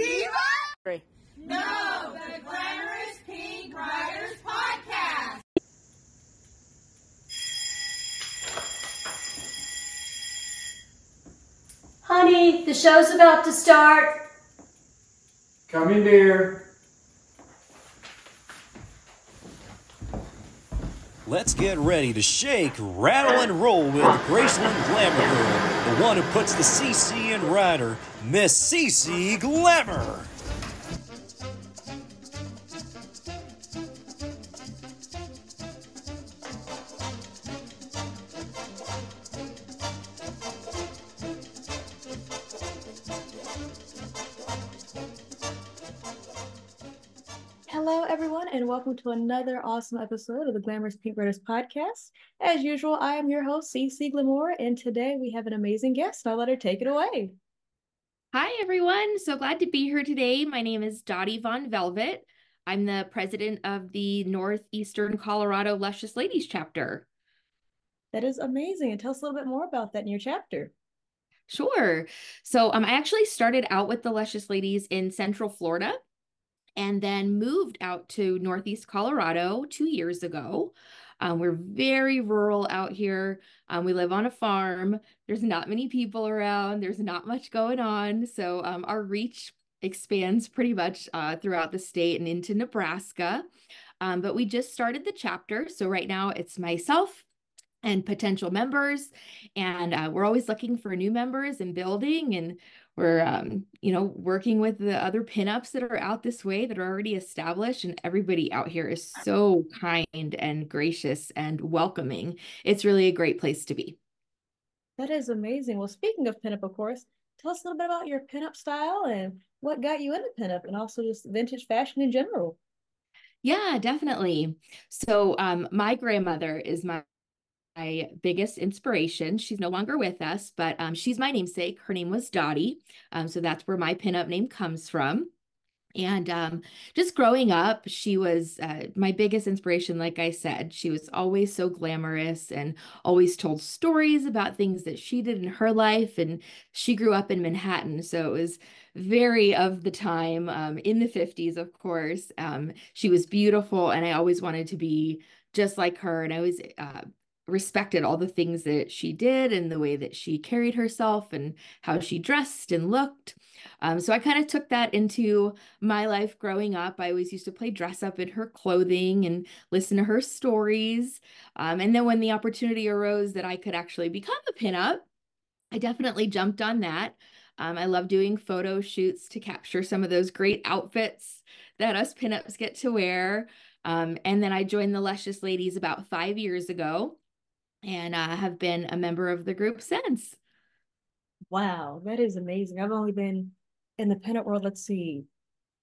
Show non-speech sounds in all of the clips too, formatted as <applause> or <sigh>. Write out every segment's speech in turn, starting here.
Viva! No, the Glamorous Pink Riders Podcast. Honey, the show's about to start. Come in, dear. Let's get ready to shake, rattle, and roll with Graceland Glamour Girl, the one who puts the CC in rider, Miss Cece Glamour. Hello, everyone, and welcome to another awesome episode of the Glamorous Pink Riders podcast. As usual, I am your host, Cece Glamour, and today we have an amazing guest. I'll let her take it away. Hi, everyone. So glad to be here today. My name is Dottie VonVelvet. I'm the president of the Northeastern Colorado Luscious Ladies chapter. That is amazing. And tell us a little bit more about that in your chapter. Sure. So um, I actually started out with the Luscious Ladies in Central Florida and then moved out to Northeast Colorado two years ago. Um, we're very rural out here. Um, we live on a farm. There's not many people around. There's not much going on. So um, our reach expands pretty much uh, throughout the state and into Nebraska. Um, but we just started the chapter. So right now it's myself and potential members. And uh, we're always looking for new members and building. And we're, um, you know, working with the other pinups that are out this way that are already established. And everybody out here is so kind and gracious and welcoming. It's really a great place to be. That is amazing. Well, speaking of pinup, of course, tell us a little bit about your pinup style and what got you into pinup and also just vintage fashion in general. Yeah, definitely. So, um, my grandmother is my my biggest inspiration. She's no longer with us, but um, she's my namesake. Her name was Dottie. Um, so that's where my pinup name comes from. And um, just growing up, she was uh, my biggest inspiration. Like I said, she was always so glamorous and always told stories about things that she did in her life. And she grew up in Manhattan. So it was very of the time um, in the 50s, of course. Um, she was beautiful. And I always wanted to be just like her. And I was uh, respected all the things that she did and the way that she carried herself and how she dressed and looked. Um, so I kind of took that into my life growing up. I always used to play dress up in her clothing and listen to her stories. Um, and then when the opportunity arose that I could actually become a pinup, I definitely jumped on that. Um, I love doing photo shoots to capture some of those great outfits that us pinups get to wear. Um, and then I joined the Luscious Ladies about five years ago and uh, have been a member of the group since. Wow, that is amazing. I've only been in the pinup world, let's see,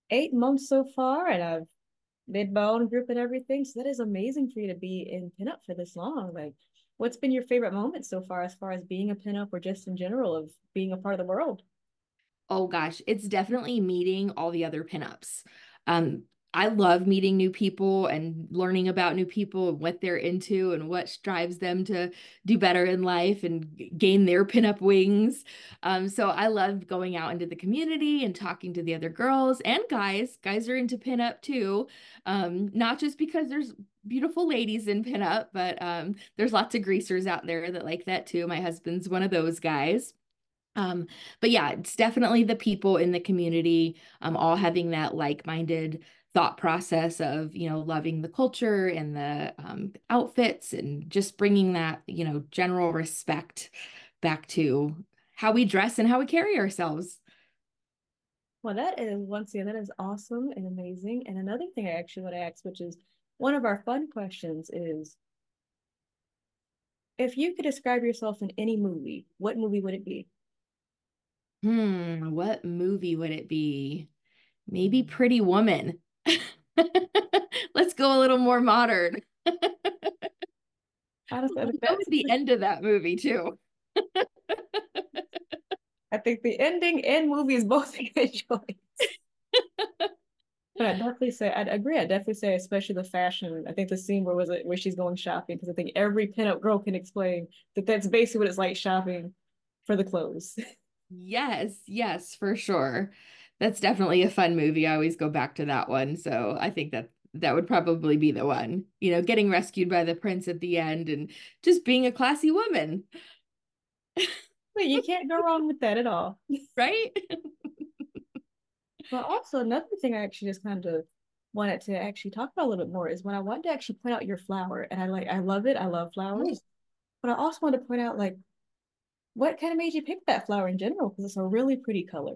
eight months so far, and I've made my own group and everything. So that is amazing for you to be in pinup for this long. Like, what's been your favorite moment so far, as far as being a pinup or just in general of being a part of the world? Oh gosh, it's definitely meeting all the other pinups. Um, I love meeting new people and learning about new people and what they're into and what drives them to do better in life and gain their pinup wings. Um, so I love going out into the community and talking to the other girls and guys. Guys are into pinup too, um, not just because there's beautiful ladies in pinup, but um, there's lots of greasers out there that like that too. My husband's one of those guys. Um, but yeah, it's definitely the people in the community, um, all having that like-minded thought process of you know loving the culture and the um, outfits and just bringing that you know general respect back to how we dress and how we carry ourselves. Well that is once again that is awesome and amazing. And another thing i actually want to ask which is one of our fun questions is if you could describe yourself in any movie what movie would it be? Hmm what movie would it be? Maybe pretty woman <laughs> Let's go a little more modern. Honestly, that was the end of that movie too. <laughs> I think the ending and movie is both <laughs> a good choice. but I definitely say I agree. I definitely say, especially the fashion. I think the scene where was it where she's going shopping because I think every pinup girl can explain that that's basically what it's like shopping for the clothes. Yes, yes, for sure that's definitely a fun movie. I always go back to that one. So I think that that would probably be the one. You know, getting rescued by the prince at the end and just being a classy woman. But you can't go wrong with that at all. <laughs> Right? But also another thing I actually just kind of wanted to actually talk about a little bit more is when I wanted to actually point out your flower, and I like I love it. I love flowers, but I also want to point out like what kind of made you pick that flower in general because it's a really pretty color.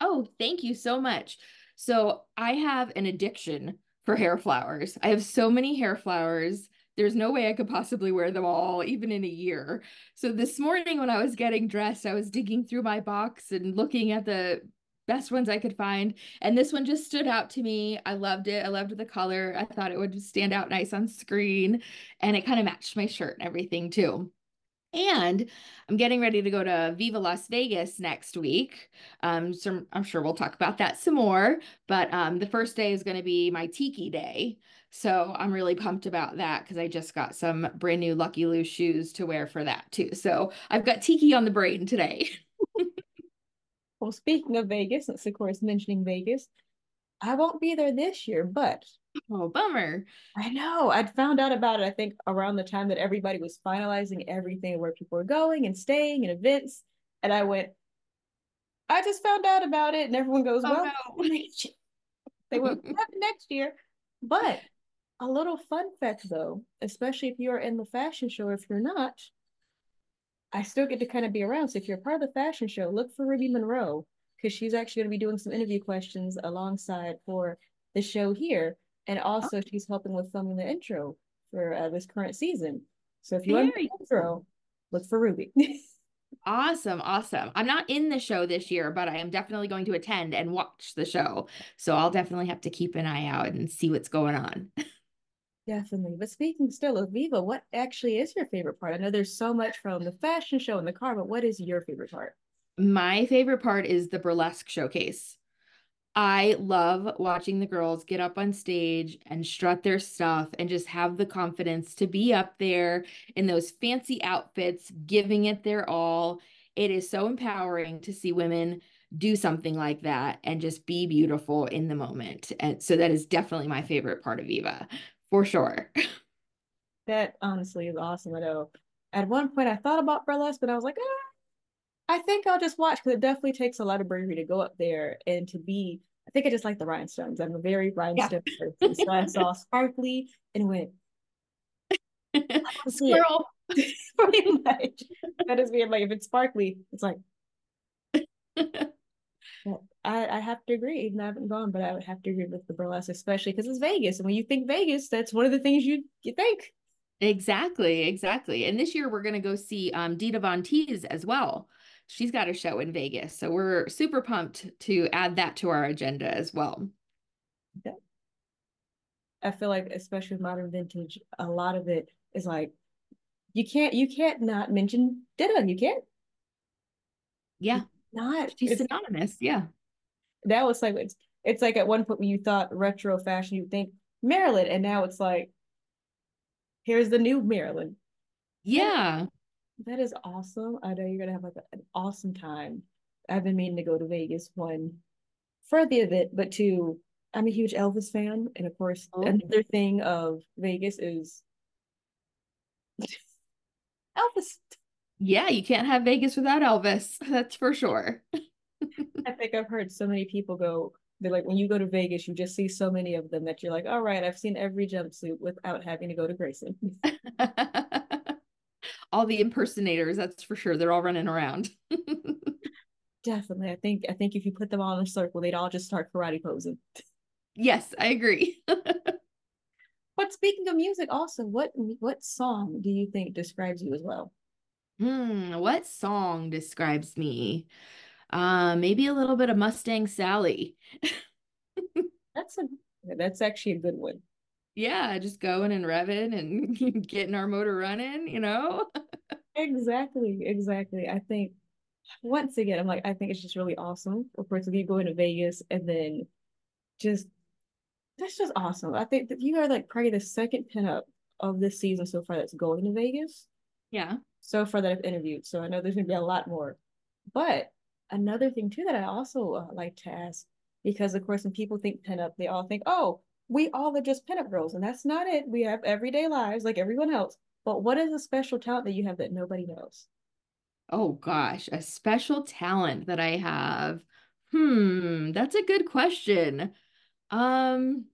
Oh, thank you so much. So I have an addiction for hair flowers. I have so many hair flowers. There's no way I could possibly wear them all, even in a year. So this morning, when I was getting dressed, I was digging through my box and looking at the best ones I could find. And this one just stood out to me. I loved it. I loved the color. I thought it would stand out nice on screen. And it kind of matched my shirt and everything too. And I'm getting ready to go to Viva Las Vegas next week. Um, so I'm sure we'll talk about that some more. But um, the first day is going to be my Tiki Day. So I'm really pumped about that because I just got some brand new Lucky Lou shoes to wear for that too. So I've got Tiki on the brain today. <laughs> Well, speaking of Vegas, since of course mentioning Vegas, I won't be there this year, but oh, bummer. I know I'd found out about it, I think, around the time that everybody was finalizing everything where people were going and staying and events. And I went, I just found out about it, and everyone goes, Oh, Well, no. they went <laughs> "What next year. But a little fun fact though, especially if you're in the fashion show, if you're not, I still get to kind of be around. So if you're part of the fashion show, look for Ruby Monroe because she's actually going to be doing some interview questions alongside for the show here, and also she's helping with filming the intro for uh, this current season. So if you want Very the intro, look for Ruby. <laughs> Awesome, awesome. I'm not in the show this year, but I am definitely going to attend and watch the show. So I'll definitely have to keep an eye out and see what's going on. Definitely. But speaking still of Viva, what actually is your favorite part? I know there's so much from the fashion show and the car, but what is your favorite part? My favorite part is the burlesque showcase. I love watching the girls get up on stage and strut their stuff and just have the confidence to be up there in those fancy outfits, giving it their all. It is so empowering to see women do something like that and just be beautiful in the moment. And so that is definitely my favorite part of Viva, for sure. <laughs> That honestly is awesome. I know. At one point, I thought about burlesque, but I was like, ah, I think I'll just watch because it definitely takes a lot of bravery to go up there and to be. I think I just like the rhinestones. I'm a very rhinestone <laughs> person. So I saw Sparkly and went, "I wanna see it." Squirrel. <laughs> Pretty much. That is weird. Like if it's sparkly, it's like <laughs> Well, I, I have to agree. Even though I haven't gone, but I would have to agree with the burlesque, especially because it's Vegas. And when you think Vegas, that's one of the things you you think. Exactly, exactly. And this year we're going to go see um, Dita Von Teese as well. She's got a show in Vegas. So we're super pumped to add that to our agenda as well. Yeah. I feel like, especially with modern vintage, a lot of it is like you can't you can't not mention Dita. You can't Yeah, not. she's It's, synonymous. Yeah. that was like it's it's like at one point when you thought retro fashion, you'd think Marilyn, and now it's like here's the new Marilyn. Yeah. That is awesome. I know you're gonna have like an awesome time. I've been meaning to go to Vegas one for the event, but two, I'm a huge Elvis fan, and of course, Oh. another thing of Vegas is <laughs> Elvis. Yeah. You can't have Vegas without Elvis. That's for sure. <laughs> I think I've heard so many people go. They're like, when you go to Vegas, you just see so many of them that you're like, all right, I've seen every jumpsuit without having to go to Graceland. <laughs> all the impersonators, that's for sure. They're all running around. <laughs> Definitely, I think I think if you put them all in a circle, they'd all just start karate posing. yes, I agree. <laughs> But speaking of music, also, what what song do you think describes you as well? Hmm, what song describes me? Uh, maybe a little bit of Mustang Sally. <laughs> That's a that's actually a good one. Yeah, just going and revving and <laughs> getting our motor running, you know? <laughs> Exactly, exactly. I think once again, I'm like, I think it's just really awesome. Of course, if you go into Vegas and then just that's just awesome. I think that you are like probably the second pinup of this season so far that's going to Vegas. Yeah. So far that I've interviewed. So I know there's gonna be a lot more. But another thing too that I also uh, like to ask, because of course when people think pinup, they all think, oh, we all are just pinup girls, and that's not it. We have everyday lives like everyone else. But what is a special talent that you have that nobody knows? Oh gosh, a special talent that I have. Hmm, that's a good question. Um,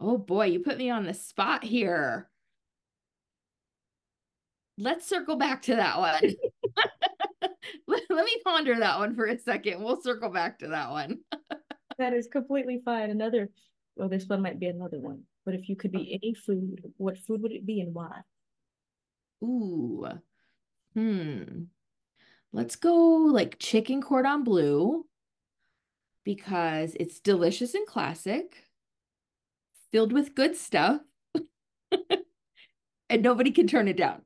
oh boy, you put me on the spot here. Let's circle back to that one. <laughs> <laughs> let, let me ponder that one for a second. We'll circle back to that one. <laughs> That is completely fine. Another, well, this one might be another one. But if you could be any food, what food would it be and why? Ooh. Hmm. Let's go like chicken cordon bleu because it's delicious and classic, filled with good stuff, <laughs> and nobody can turn it down.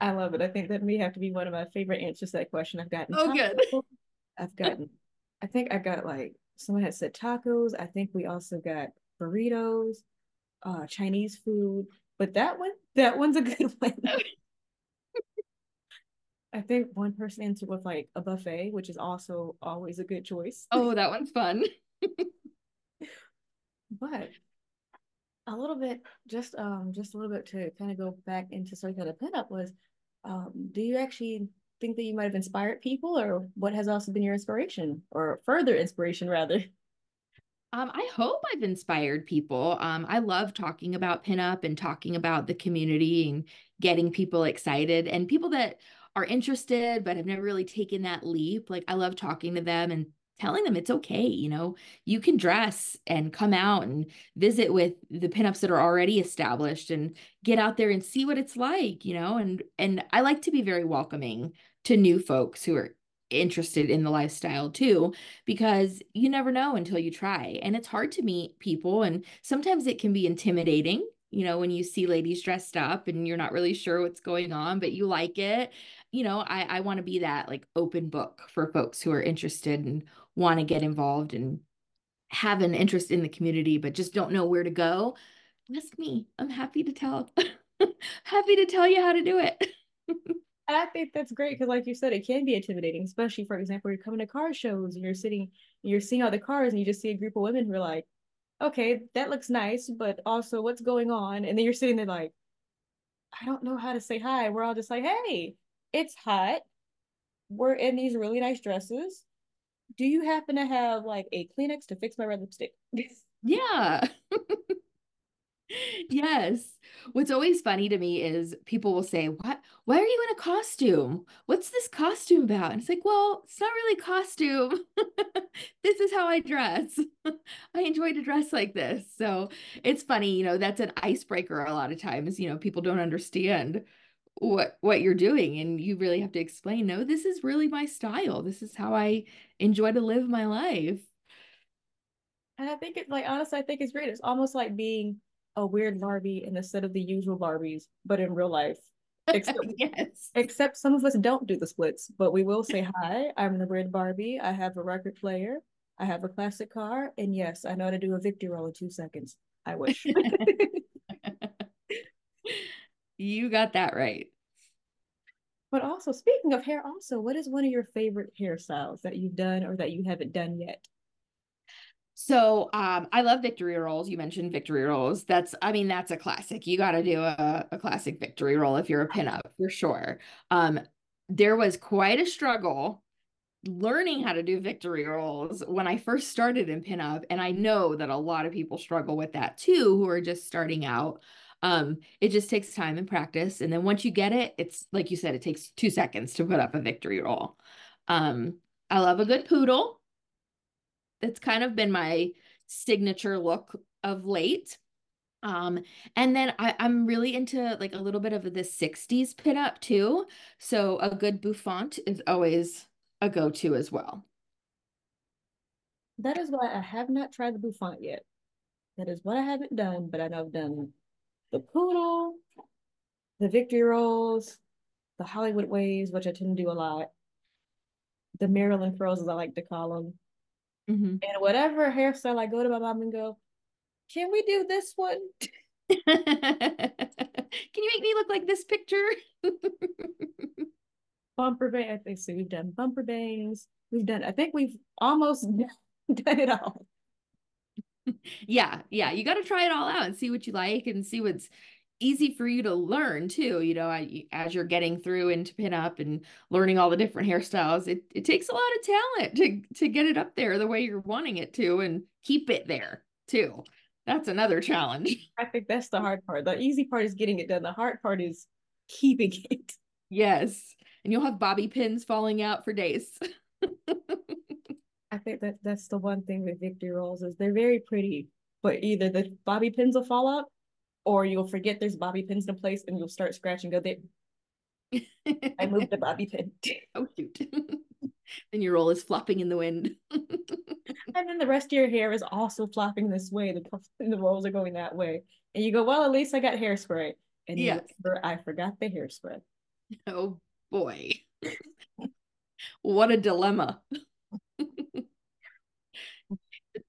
I love it. I think that may have to be one of my favorite answers to that question. I've gotten Oh, good. I've gotten, I think I got like someone had said tacos. I think we also got burritos, uh, Chinese food. But that one, that one's a <laughs> good one. I think one person answered with like a buffet, which is also always a good choice. Oh, that one's fun. <laughs> But a little bit, just um, just a little bit to kind of go back into something that pinup was, um, do you actually think that you might have inspired people, or what has also been your inspiration, or further inspiration rather? Um, I hope I've inspired people. Um, I love talking about pinup and talking about the community and getting people excited and people that are interested but have never really taken that leap. Like I love talking to them and telling them it's okay. You know, you can dress and come out and visit with the pinups that are already established and get out there and see what it's like, you know, and and I like to be very welcoming to new folks who are interested in the lifestyle too because you never know until you try. And it's hard to meet people and sometimes it can be intimidating you know when you see ladies dressed up and you're not really sure what's going on but you like it. You know i i want to be that like open book for folks who are interested and want to get involved and have an interest in the community but just don't know where to go. Ask me. I'm happy to tell. <laughs> Happy to tell you how to do it <laughs> I think that's great because, like you said, it can be intimidating, especially for example, you're coming to car shows and you're sitting, you're seeing all the cars, and you just see a group of women who are like, "Okay, that looks nice, but also what's going on?" And then you're sitting there like, "I don't know how to say hi." We're all just like, "Hey, it's hot. We're in these really nice dresses. Do you happen to have like a Kleenex to fix my red lipstick?" <laughs> Yeah. <laughs> Yes. What's always funny to me is people will say, "What? Why are you in a costume? What's this costume about?" And it's like, "Well, it's not really costume. <laughs> This is how I dress. <laughs> I enjoy to dress like this." So it's funny, you know, that's an icebreaker a lot of times. You know, people don't understand what what you're doing, and you really have to explain, "No, this is really my style. This is how I enjoy to live my life." And I think it's like honestly, I think it's great. It's almost like being a weird Barbie instead of the usual Barbies, but in real life. Except <laughs> Yes. except some of us don't do the splits, but we will say hi. I'm the weird Barbie. I have a record player. I have a classic car, and yes, I know how to do a victory roll in two seconds. I wish. <laughs> You got that right. but also, speaking of hair, also, what is one of your favorite hairstyles that you've done or that you haven't done yet? So um I love victory rolls. You mentioned victory rolls. That's I mean that's a classic. You got to do a, a classic victory roll if you're a pinup for sure. Um there was quite a struggle learning how to do victory rolls when I first started in pinup and I know that a lot of people struggle with that too who are just starting out. Um it just takes time and practice and then once you get it it's like you said it takes 2 seconds to put up a victory roll. Um I love a good poodle it's kind of been my signature look of late. Um, and then I, I'm really into like a little bit of the 60s pinup too. So a good bouffant is always a go-to as well. That is why I have not tried the bouffant yet. That is what I haven't done, but I know I've done the poodle, the victory rolls, the Hollywood waves, which I tend to do a lot, the Marilyn curls, as I like to call them, Mhm. and whatever hairstyle I go to my mom and go, can we do this one? <laughs> Can you make me look like this picture? <laughs> bumper bang. I think so. We've done bumper bangs. We've done. I think we've almost <laughs> done it all. yeah, yeah. You got to try it all out and see what you like and see what's easy for you to learn too. You know, I, as you're getting through into pinup and learning all the different hairstyles, it, it takes a lot of talent to to get it up there the way you're wanting it to and keep it there too. That's another challenge. I think that's the hard part. The easy part is getting it done. The hard part is keeping <laughs> it. Yes. And you'll have bobby pins falling out for days. <laughs> I think that that's the one thing with victory rolls is they're very pretty, but either the bobby pins will fall out or you'll forget there's bobby pins in place and you'll start scratching go there. I moved the bobby pin. <laughs> oh shoot. <laughs> then your roll is flopping in the wind. <laughs> and then the rest of your hair is also flopping this way. The the rolls are going that way. And you go, well, at least I got hairspray. And yes. I forgot the hairspray. Oh boy. what a dilemma.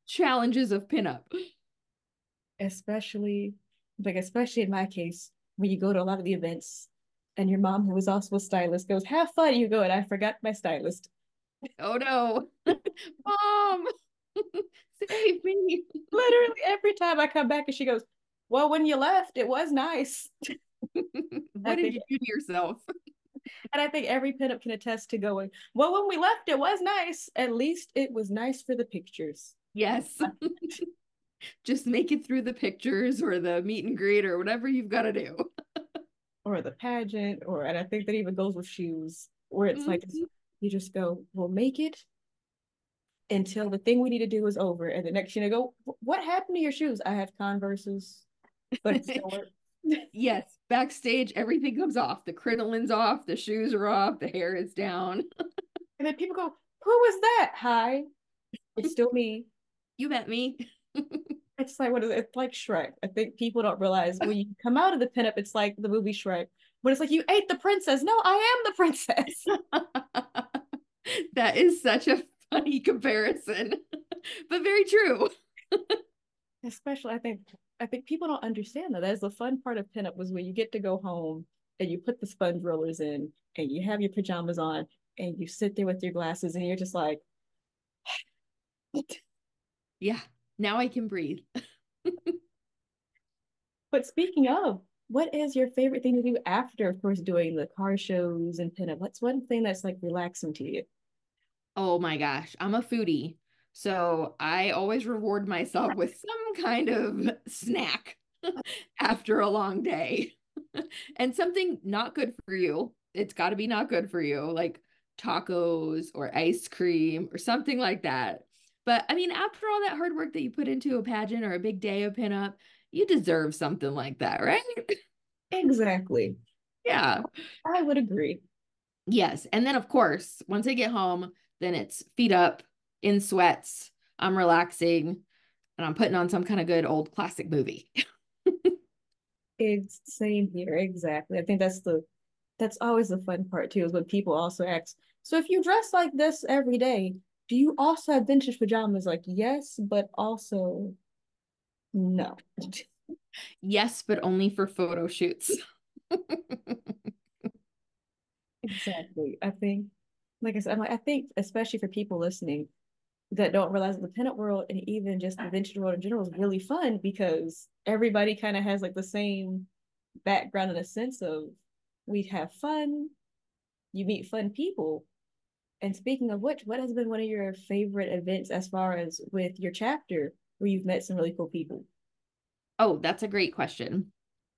challenges of pinup. Especially like especially in my case, when you go to a lot of the events and your mom, who is also a stylist, goes, Have fun, you go, and I forgot my stylist. Oh no. <laughs> Mom, <laughs> save me. Literally every time I come back and she goes, Well, when you left, it was nice. <laughs> what did you do to yourself? And I think every pinup can attest to going, Well, when we left, it was nice. At least it was nice for the pictures. Yes. Just make it through the pictures or the meet and greet or whatever you've got to do. <laughs> or the pageant, or and I think that even goes with shoes, where it's mm-hmm. like you just go, we'll make it until the thing we need to do is over. And the next you know, go, what happened to your shoes? I have Converses, but <laughs> yes, backstage, everything comes off. The crinoline's off, the shoes are off, the hair is down. <laughs> and then people go, Who was that? Hi. It's still me. You met me. It's like what is it? It's like Shrek. I think people don't realize when you come out of the pinup, it's like the movie Shrek. But it's like you ate the princess. No, I am the princess. <laughs> that is such a funny comparison, <laughs> but very true. <laughs> Especially, I think I think people don't understand that. That's the fun part of pinup was when you get to go home and you put the sponge rollers in and you have your pajamas on and you sit there with your glasses and you're just like <sighs> yeah, now I can breathe. <laughs> but speaking of, what is your favorite thing to do after, of course, doing the car shows and pinup? What's one thing that's like relaxing to you? Oh my gosh, I'm a foodie. So I always reward myself with some kind of snack <laughs> after a long day <laughs> and something not good for you. It's got to be not good for you, like tacos or ice cream or something like that. But I mean, after all that hard work that you put into a pageant or a big day of pinup, you deserve something like that, right? Exactly. <laughs> Yeah. I would agree. Yes. And then, of course, once I get home, then it's feet up in sweats. I'm relaxing and I'm putting on some kind of good old classic movie. <laughs> it's same here. Exactly. I think that's the that's always the fun part too, is when people also ask, so if you dress like this every day, do you also have vintage pajamas? Like, yes, but also no. yes, but only for photo shoots. exactly. I think, like I said, I'm like, I think especially for people listening that don't realize the pinup world and even just the vintage world in general is really fun because everybody kind of has like the same background in a sense of we'd have fun, you meet fun people, and speaking of which, what has been one of your favorite events as far as with your chapter where you've met some really cool people? Oh, that's a great question.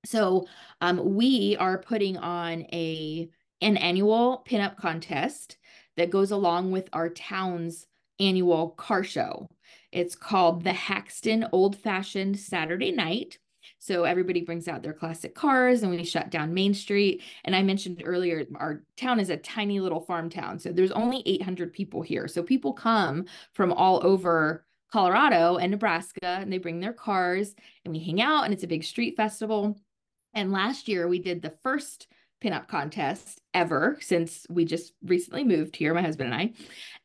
So, um, we are putting on a an annual pinup contest that goes along with our town's annual car show. It's called the Haxtun Old Fashioned Saturday Night. So everybody brings out their classic cars and we shut down Main Street. And I mentioned earlier, our town is a tiny little farm town. So there's only 800 people here. So people come from all over Colorado and Nebraska and they bring their cars and we hang out and it's a big street festival. And last year we did the first pinup contest ever since we just recently moved here, my husband and I.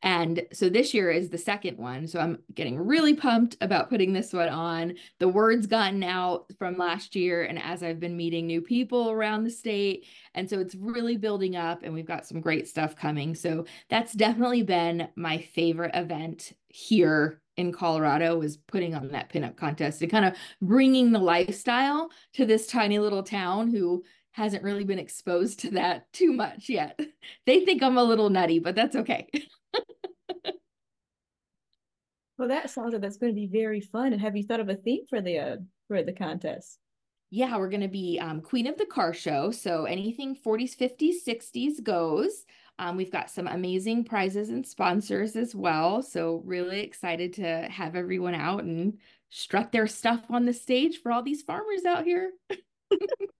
And so this year is the second one. So I'm getting really pumped about putting this one on. The word's gotten out from last year, and as I've been meeting new people around the state. And so it's really building up, and we've got some great stuff coming. So that's definitely been my favorite event here in Colorado was putting on that pinup contest and kind of bringing the lifestyle to this tiny little town who hasn't really been exposed to that <laughs> too much yet. They think I'm a little nutty, but that's okay. well, that sounds like that's going to be very fun. And have you thought of a theme for the uh, for the contest? Yeah, we're going to be um, Queen of the Car Show. So anything 40s, 50s, 60s goes. Um, we've got some amazing prizes and sponsors as well. So, really excited to have everyone out and strut their stuff on the stage for all these farmers out here. <laughs>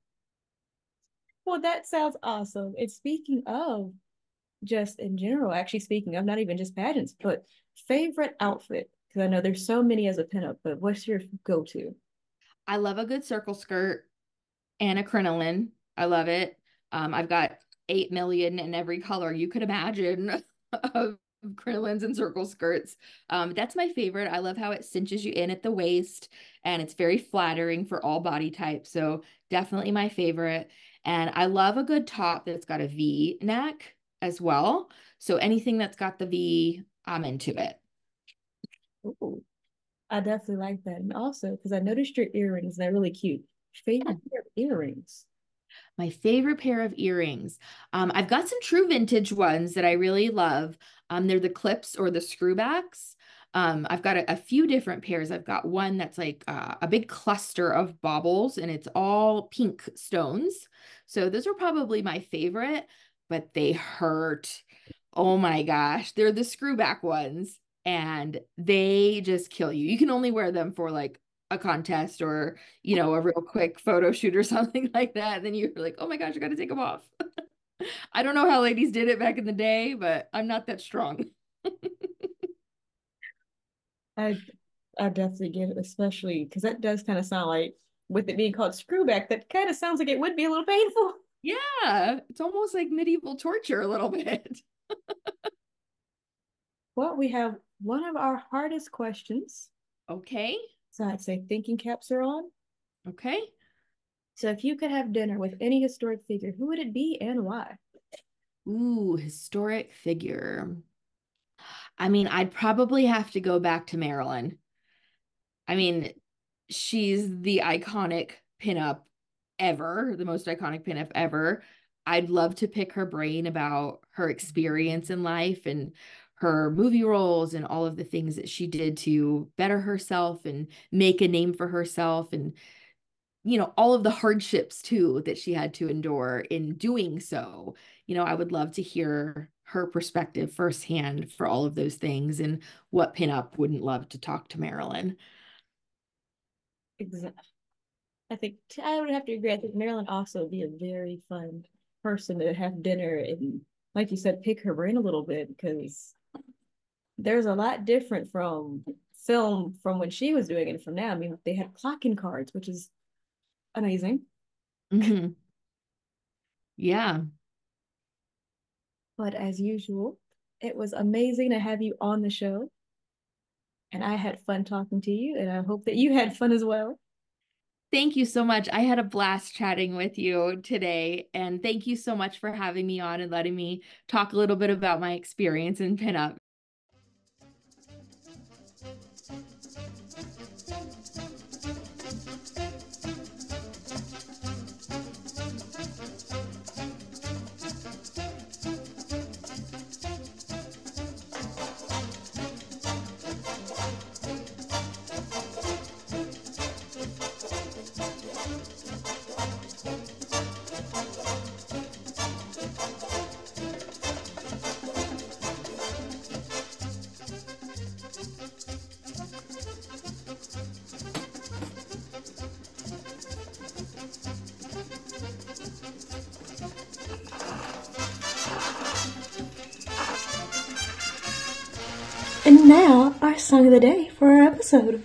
well, that sounds awesome. And speaking of just in general, actually, speaking of not even just pageants, but favorite outfit, because I know there's so many as a pinup, but what's your go to? I love a good circle skirt and a crinoline. I love it. Um, I've got 8 million in every color you could imagine <laughs> of crinolines and circle skirts. Um, that's my favorite. I love how it cinches you in at the waist and it's very flattering for all body types. So definitely my favorite. And I love a good top that's got a V neck as well. So anything that's got the V, I'm into it. Ooh, I definitely like that. And also, because I noticed your earrings, they're really cute. Favorite of earrings? My favorite pair of earrings. Um, I've got some true vintage ones that I really love. Um, they're the clips or the screwbacks. Um, I've got a, a, few different pairs. I've got one that's like uh, a big cluster of baubles and it's all pink stones. So those are probably my favorite, but they hurt. Oh my gosh. They're the screwback ones and they just kill you. You can only wear them for like a contest or you know a real quick photo shoot or <laughs> something like that then you're like oh my gosh i gotta take them off. <laughs> I don't know how ladies did it back in the day but i'm not that strong. <laughs> I i definitely get it especially because that does kind of sound like with it being called screwback that kind of sounds like it would be a little painful. Yeah it's almost like medieval torture a little bit. Well we have one of our hardest questions. Okay so I'd say thinking caps are on. Okay. So if you could have dinner with any historic figure, who would it be and why? Ooh, historic figure. I mean, I'd probably have to go back to Marilyn. I mean, she's the iconic pinup ever, the most iconic pinup ever. I'd love to pick her brain about her experience in life and her movie roles and all of the things that she did to better herself and make a name for herself and you know all of the hardships too that she had to endure in doing so. You know i would love to hear her perspective firsthand for all of those things and what pinup wouldn't love to talk to marilyn. Exactly i think i would have to agree. I think marilyn also would be a very fun person to have dinner and like you said pick her brain a little bit because there's a lot different from film from when she was doing it from now. I mean, they had clocking cards, which is amazing. Mm-hmm. Yeah. But as usual, it was amazing to have you on the show. And I had fun talking to you, and I hope that you had fun as well. Thank you so much. I had a blast chatting with you today. And thank you so much for having me on and letting me talk a little bit about my experience in pinup. And now, our song of the day for our episode.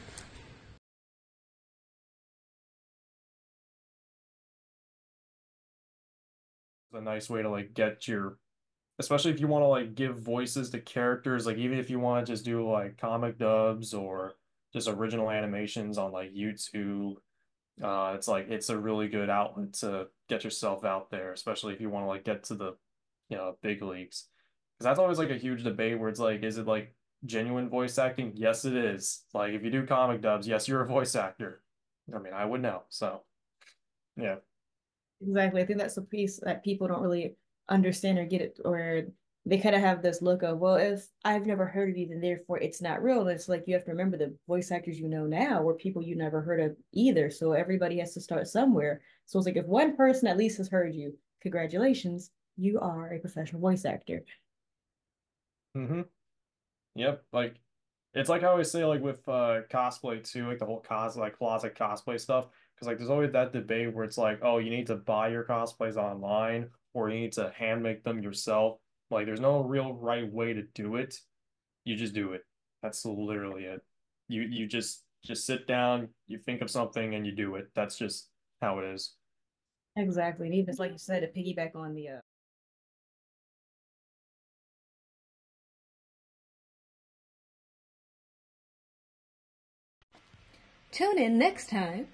It's a nice way to like get your especially if you want to like give voices to characters like even if you want to just do like comic dubs or just original animations on like YouTube uh it's like it's a really good outlet to get yourself out there especially if you want to like get to the you know big leagues because that's always like a huge debate where it's like is it like genuine voice acting yes it is like if you do comic dubs yes you're a voice actor I mean I would know so yeah Exactly. I think that's a piece that people don't really understand or get it, or they kind of have this look of, well, if I've never heard of you, then therefore it's not real. And it's like you have to remember the voice actors you know now were people you never heard of either. So everybody has to start somewhere. So it's like if one person at least has heard you, congratulations, you are a professional voice actor. Mm-hmm. Yep. Like it's like I always say, like with uh cosplay too, like the whole cos like closet cosplay stuff. Because like there's always that debate where it's like, oh, you need to buy your cosplays online or you need to hand make them yourself. Like there's no real right way to do it. You just do it. That's literally it. You you just just sit down, you think of something and you do it. That's just how it is. Exactly. And even like you said, to piggyback on the uh, Tune in next time.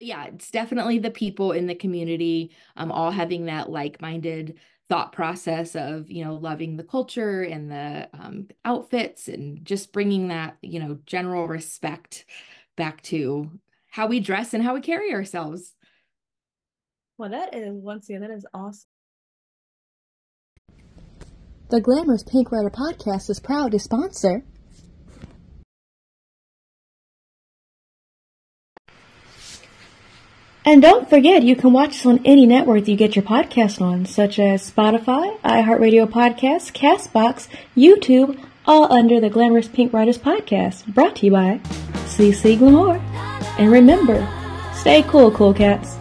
yeah, it's definitely the people in the community, um, all having that like-minded thought process of, you know, loving the culture and the um, outfits and just bringing that, you know, general respect back to how we dress and how we carry ourselves. Well, that is once again, that is awesome. The Glamorous Pink Rider podcast is proud to sponsor And don't forget, you can watch us on any network you get your podcast on, such as Spotify, iHeartRadio Podcasts, Castbox, YouTube, all under the Glamorous Pink Riders podcast, brought to you by Cece Glamour. And remember, stay cool, cool cats.